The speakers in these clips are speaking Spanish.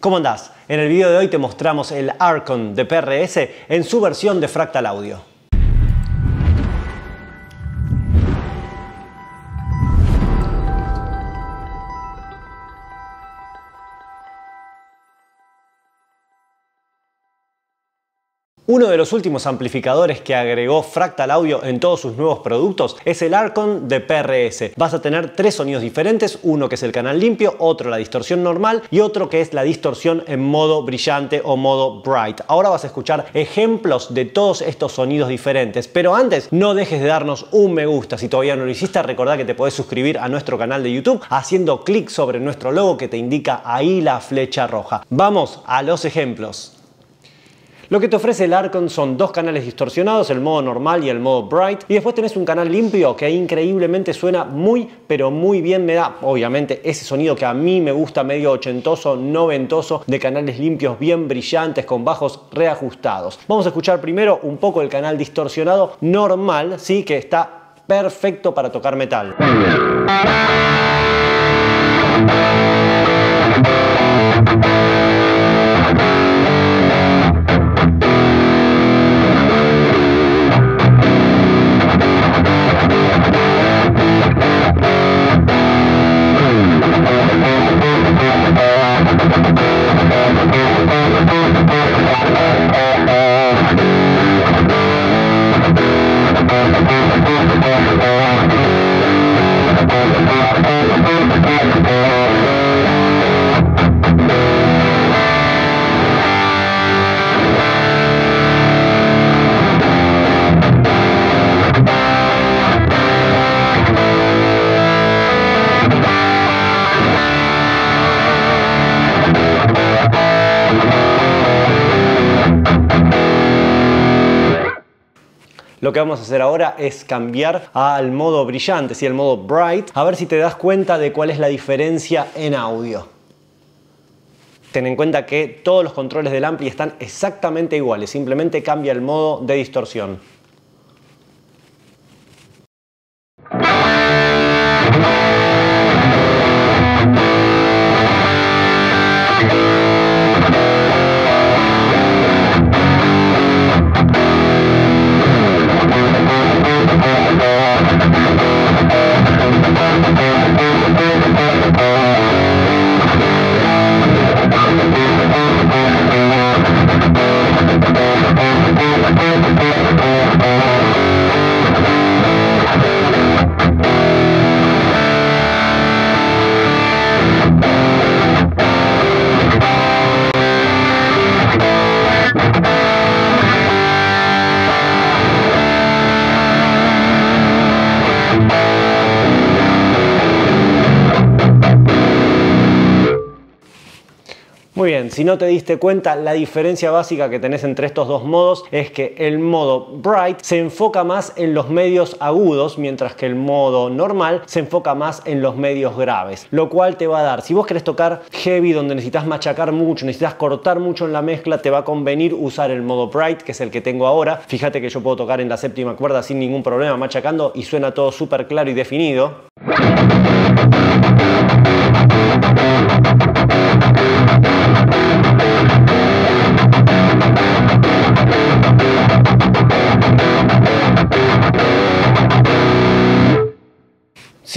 ¿Cómo andás? En el video de hoy te mostramos el Arcon de PRS en su versión de Fractal Audio. Uno de los últimos amplificadores que agregó Fractal Audio en todos sus nuevos productos es el Arcon de PRS. Vas a tener tres sonidos diferentes, uno que es el canal limpio, otro la distorsión normal y otro que es la distorsión en modo brillante o modo bright. Ahora vas a escuchar ejemplos de todos estos sonidos diferentes, pero antes no dejes de darnos un me gusta. Si todavía no lo hiciste, recordá que te podés suscribir a nuestro canal de YouTube haciendo clic sobre nuestro logo que te indica ahí la flecha roja. Vamos a los ejemplos. Lo que te ofrece el Arcon son dos canales distorsionados, el modo normal y el modo bright, y después tenés un canal limpio que increíblemente suena muy, pero muy bien, me da obviamente ese sonido que a mí me gusta medio ochentoso, noventoso, de canales limpios bien brillantes con bajos reajustados. Vamos a escuchar primero un poco el canal distorsionado normal, sí, que está perfecto para tocar metal. Lo que vamos a hacer ahora es cambiar al modo brillante, si el modo bright, a ver si te das cuenta de cuál es la diferencia en audio. Ten en cuenta que todos los controles del ampli están exactamente iguales, simplemente cambia el modo de distorsión. Muy bien, si no te diste cuenta, la diferencia básica que tenés entre estos dos modos es que el modo bright se enfoca más en los medios agudos, mientras que el modo normal se enfoca más en los medios graves, lo cual te va a dar, si vos querés tocar heavy donde necesitas machacar mucho, necesitas cortar mucho en la mezcla, te va a convenir usar el modo bright, que es el que tengo ahora. Fíjate que yo puedo tocar en la séptima cuerda sin ningún problema machacando y suena todo súper claro y definido.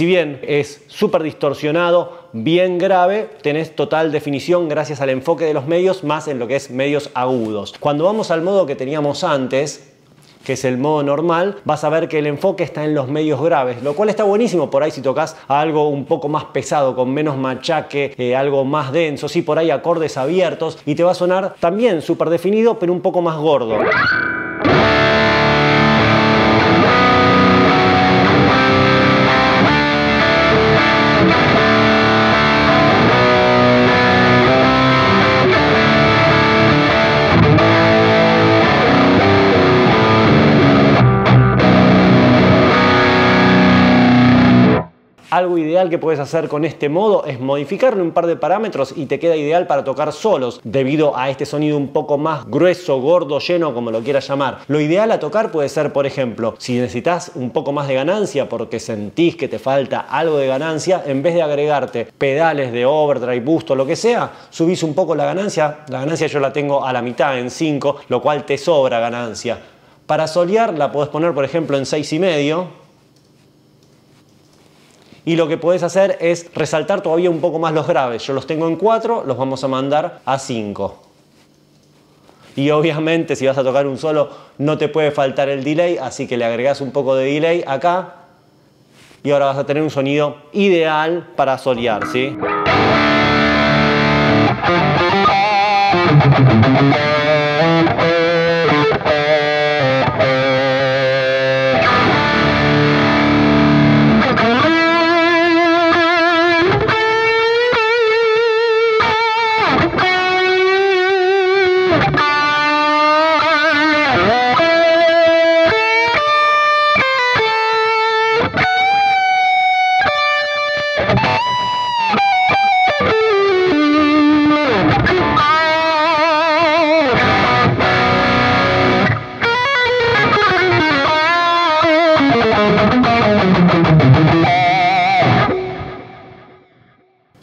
Si bien es súper distorsionado, bien grave, tenés total definición gracias al enfoque de los medios más en lo que es medios agudos. Cuando vamos al modo que teníamos antes, que es el modo normal, vas a ver que el enfoque está en los medios graves, lo cual está buenísimo por ahí si tocas algo un poco más pesado, con menos machaque, eh, algo más denso, sí, por ahí acordes abiertos y te va a sonar también súper definido, pero un poco más gordo. Algo ideal que puedes hacer con este modo es modificarle un par de parámetros y te queda ideal para tocar solos, debido a este sonido un poco más grueso, gordo, lleno, como lo quieras llamar. Lo ideal a tocar puede ser, por ejemplo, si necesitas un poco más de ganancia porque sentís que te falta algo de ganancia, en vez de agregarte pedales de overdrive, busto, lo que sea, subís un poco la ganancia. La ganancia yo la tengo a la mitad, en 5, lo cual te sobra ganancia. Para solear la podés poner, por ejemplo, en 6,5 y lo que puedes hacer es resaltar todavía un poco más los graves. Yo los tengo en 4, los vamos a mandar a 5. Y obviamente si vas a tocar un solo no te puede faltar el delay, así que le agregas un poco de delay acá y ahora vas a tener un sonido ideal para solear, ¿sí?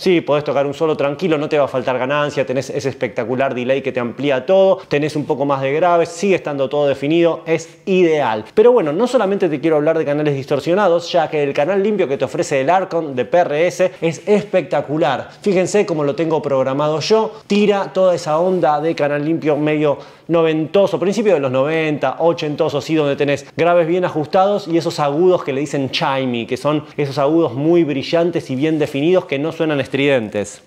Sí, podés tocar un solo tranquilo, no te va a faltar ganancia, tenés ese espectacular delay que te amplía todo, tenés un poco más de graves, sigue estando todo definido, es ideal. Pero bueno, no solamente te quiero hablar de canales distorsionados, ya que el canal limpio que te ofrece el Arcon de PRS es espectacular. Fíjense cómo lo tengo programado yo, tira toda esa onda de canal limpio medio noventoso, principio de los 90, ochentoso, sí, donde tenés graves bien ajustados y esos agudos que le dicen chimey, que son esos agudos muy brillantes y bien definidos que no suenan estridentes.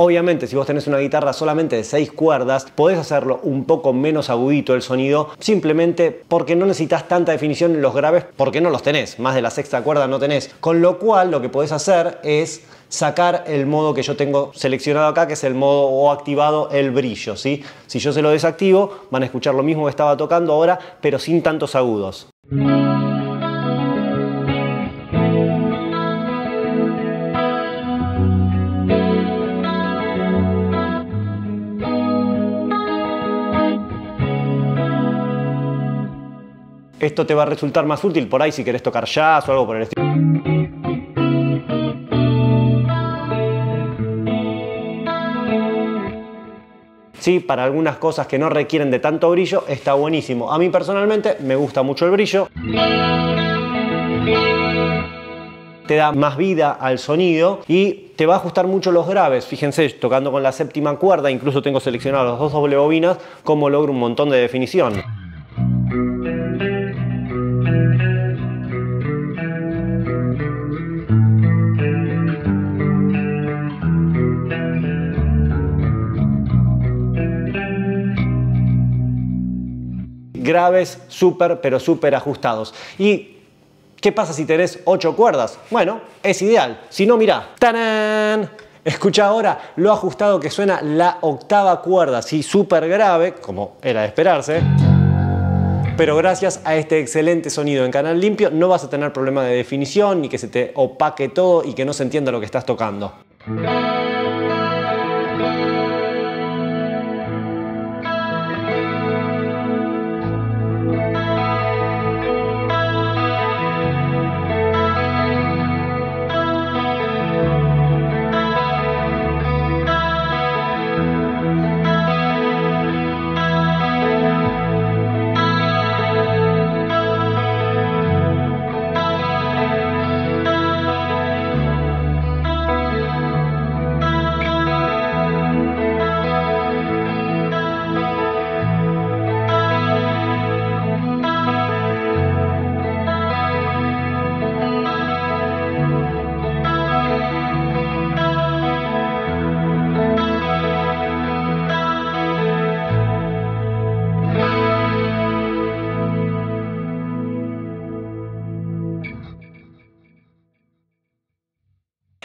Obviamente, si vos tenés una guitarra solamente de 6 cuerdas, podés hacerlo un poco menos agudito el sonido, simplemente porque no necesitas tanta definición en los graves, porque no los tenés, más de la sexta cuerda no tenés. Con lo cual, lo que podés hacer es sacar el modo que yo tengo seleccionado acá, que es el modo o activado el brillo. ¿sí? Si yo se lo desactivo, van a escuchar lo mismo que estaba tocando ahora, pero sin tantos agudos. Esto te va a resultar más útil por ahí si querés tocar jazz o algo por el estilo. Sí, para algunas cosas que no requieren de tanto brillo está buenísimo. A mí personalmente me gusta mucho el brillo. Te da más vida al sonido y te va a ajustar mucho los graves. Fíjense, tocando con la séptima cuerda, incluso tengo seleccionados los dos doble bobinas, como logro un montón de definición. Graves, súper, pero súper ajustados. ¿Y qué pasa si tenés 8 cuerdas? Bueno, es ideal. Si no, mirá. ¡Tarán! Escucha ahora lo ajustado que suena la octava cuerda, sí, súper grave, como era de esperarse. Pero gracias a este excelente sonido en canal limpio no vas a tener problema de definición, ni que se te opaque todo y que no se entienda lo que estás tocando.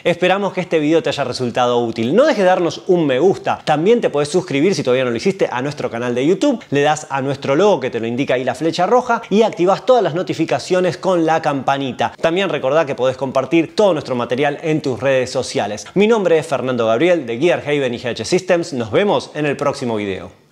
Esperamos que este video te haya resultado útil. No dejes de darnos un me gusta. También te puedes suscribir si todavía no lo hiciste a nuestro canal de YouTube. Le das a nuestro logo que te lo indica ahí la flecha roja y activas todas las notificaciones con la campanita. También recordá que podés compartir todo nuestro material en tus redes sociales. Mi nombre es Fernando Gabriel de Gear Haven y GH Systems. Nos vemos en el próximo video.